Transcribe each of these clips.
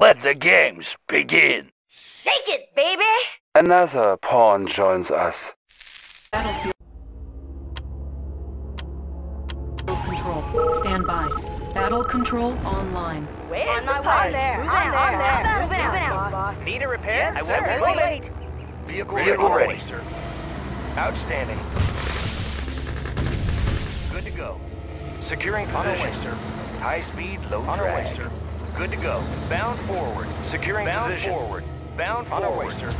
Let the games begin. Shake it, baby! Another pawn joins us. Battlefield control. Stand by. Battle control online. Where's On the my way. party? There, Moving I'm out, there. I'm there. Moving Moving out, out, boss. boss. Need a repair? Yes, I sir. won't be Moving. late. Vehicle, Vehicle ready. ready. sir. Outstanding. Good to go. Securing position, sir. High speed, low On our drag. way, sir. Good to go. Bound forward. Securing Bound position. forward. Bound On our forward, way, sir.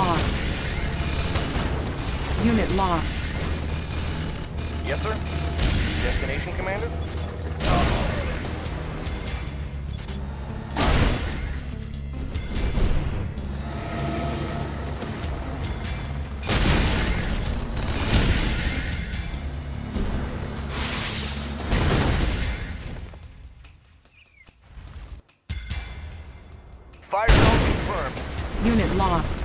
Lost. Unit lost. Yes, sir. Destination, Commander? Fire confirmed. Unit lost.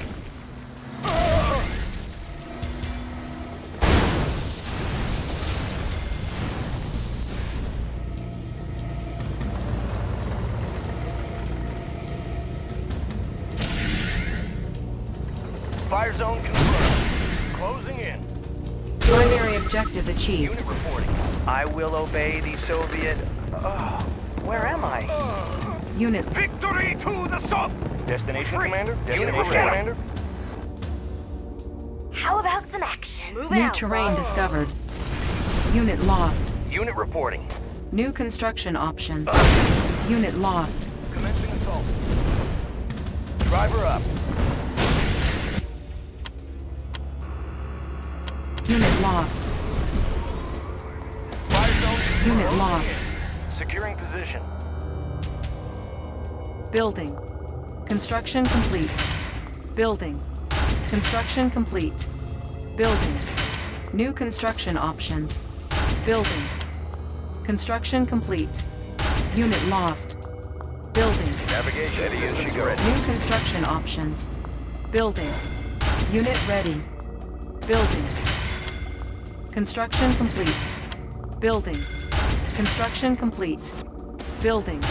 Fire zone confirmed. Closing in. Primary objective achieved. Unit reporting. I will obey the Soviet... Oh, where am I? Unit Victory to the Soviet! Destination, Commander? Destination, reporting. Commander? How about some action? Moving new out, terrain boss. discovered. Unit lost. Unit reporting. New construction options. Uh. Unit lost. Commencing assault. Driver up. Unit lost. Unit lost. Securing position. Building. Construction complete. Building. Construction complete. Building. New construction options. Building. Construction complete. Unit lost. Building. Navigation Ready as she goes. New construction options. Building. Unit ready. Building. Construction complete. Building. Construction complete. Building.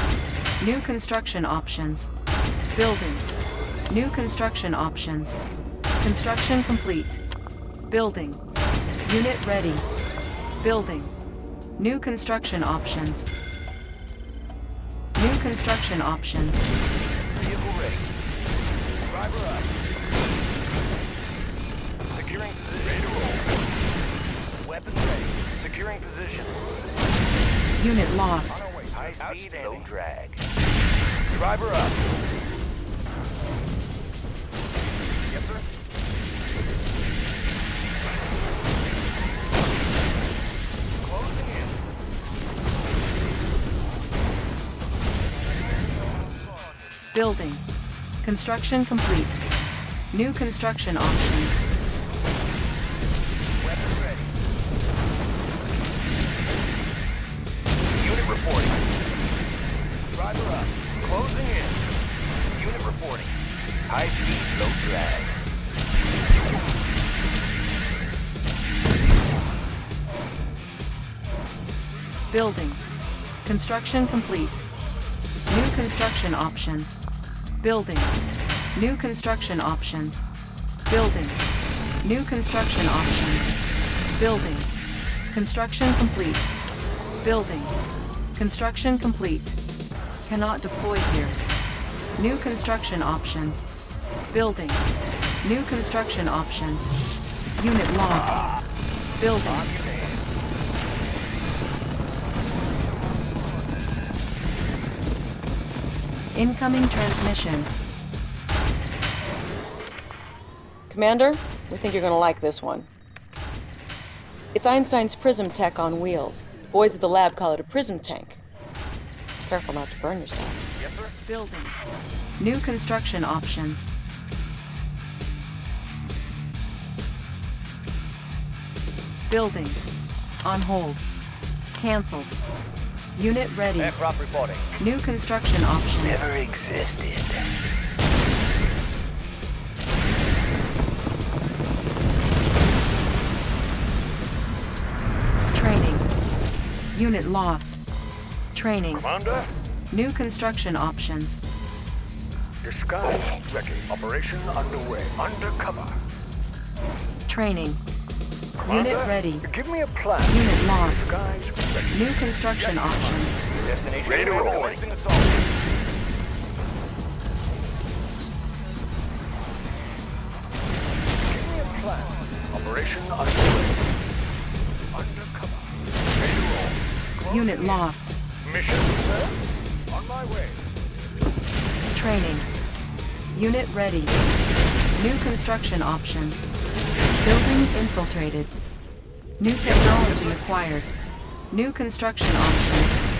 New construction options. Building. New construction options. Construction complete. Building. Unit ready. Building. New construction options. New construction options. Vehicle ready. Driver up. Securing position. Ready to roll. Weapons ready. Securing position. Unit lost. On our way. High speed and low drag. Driver up. Yes, sir. Closing in. Building. Construction complete. New construction options. Building. Construction complete. New construction options. Building. New construction options. Building. New construction options. Building. Construction complete. Building. Construction complete. Cannot deploy here. New construction options. Building. New construction options. Unit lost. Building. Incoming transmission. Commander, we think you're gonna like this one. It's Einstein's prism tech on wheels. Boys at the lab call it a prism tank. Careful not to burn yourself. Yes, sir. Building. New construction options. Building. On hold. Cancelled. Unit ready. Aircraft reporting. New construction options. Never existed. Training. Unit lost. Training. Commander, New construction options. disguise ready. Operation underway. Undercover. Training. Commander, Unit ready. Give me a plan. Unit lost. Disguise ready. New construction options. Destination Ready to roll. Give me a plan. Operation underway. Undercover. Ready to roll. Close Unit in. lost. Mission set. On my way. Training. Unit ready. New construction options. Building infiltrated. New technology acquired. New construction options.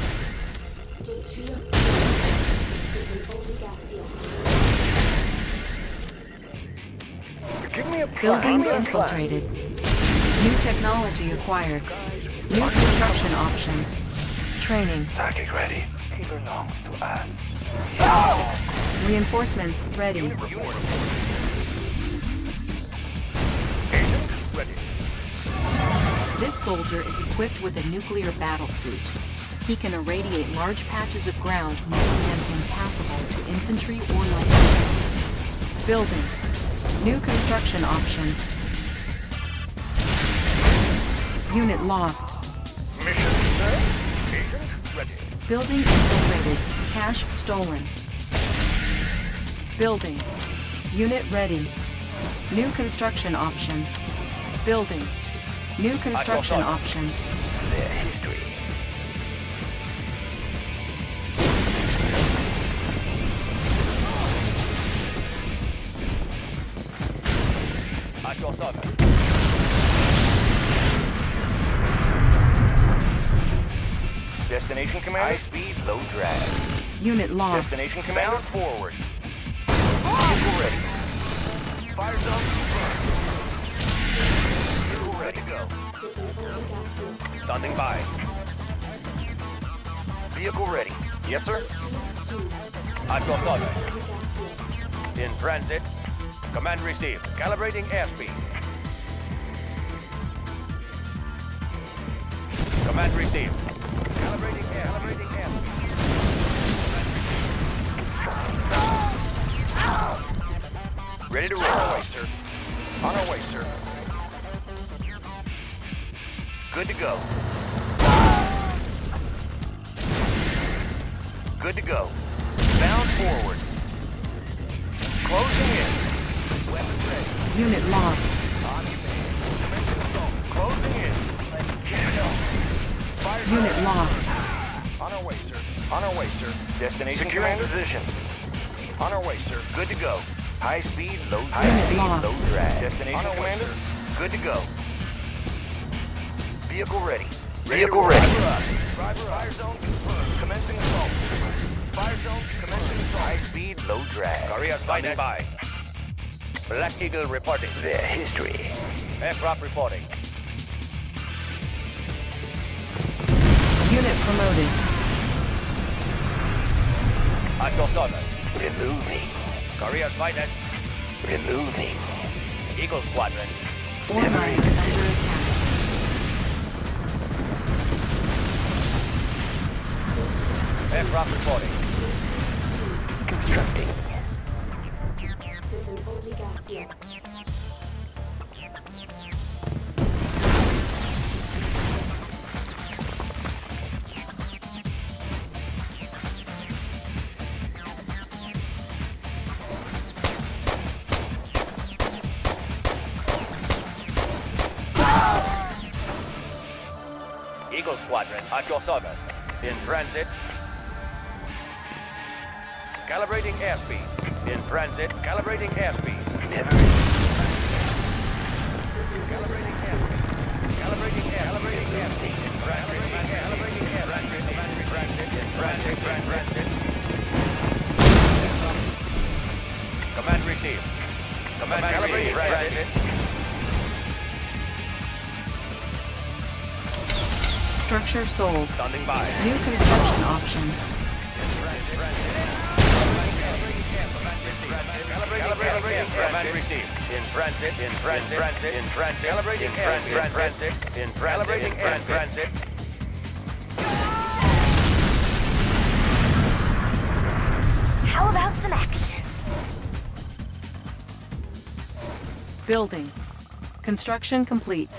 Give me a. Building infiltrated. New technology acquired. New construction options. Training. Psychic ready. He belongs to us. Reinforcements ready. This soldier is equipped with a nuclear battle suit. He can irradiate large patches of ground, making them impassable to infantry or light. Building. New construction options. Unit lost. Mission set. Agent ready. Building infiltrated. Cash stolen. Building. Unit ready. New construction options. Building. New construction done. options. Their history. At your service. Destination commander. High speed, low drag. Unit lost. Destination commander forward. Vehicle ready. Fire zone Standing by. Vehicle ready. Yes, sir. At your service. In transit. Command received. Calibrating airspeed. Command received. Calibrating air. Calibrating airspeed. Ready to roll. On our way, sir. On our way, sir. Good to go. Unit lost. On command. Commencing assault. Closing in. Get it on. Fire Unit lost. On our way, sir. On our way, sir. Destination Securing position. On our way, sir. Good to go. High speed, low Unit drag. lost. Low drag. Destination On our way, commander. sir. Good to go. Vehicle ready. Vehicle to ready. Driver up. Fire zone confirmed. Commencing assault. Fire zone commencing assault. High speed, low drag. Korea standing by. Black Eagle reporting. Their history. Aircraft reporting. Unit promoted. At your service. Removing. Korea fighter. Removing. Eagle Squadron. Ore mine under attack. Aircraft reporting. Constructing. Eagle Squadron at your service. In transit. Calibrating airspeed. In transit. Calibrating airspeed. Never. Calibrating airspeed. Calibrating air. Calibrating airspeed. In transit. Calibrating air. Transit. In transit. In transit. Transit. Command received. Command calibrating transit. Structure sold. New construction options. Calibrating command received. In transit, in transit, transit, in transit, calibrating in transit, in calibrating air, transit. How about some action? Building. Construction complete.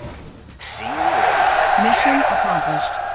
See you. Mission accomplished.